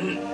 Mm-hmm.